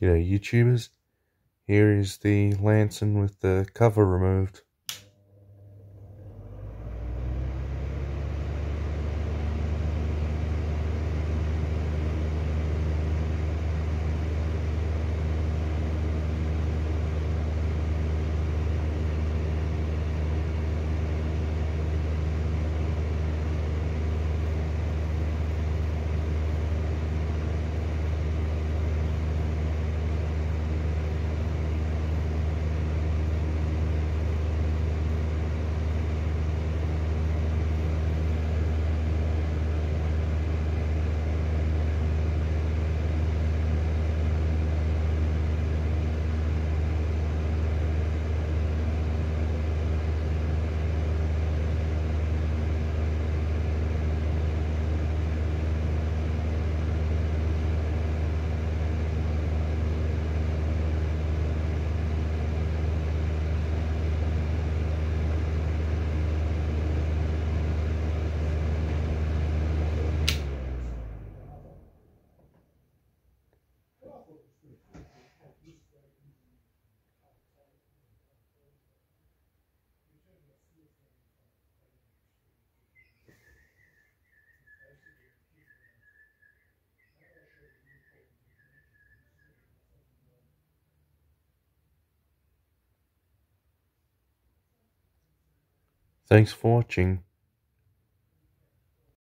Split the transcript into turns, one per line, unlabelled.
G'day YouTubers, here is the Lanson with the cover removed. Thanks for watching.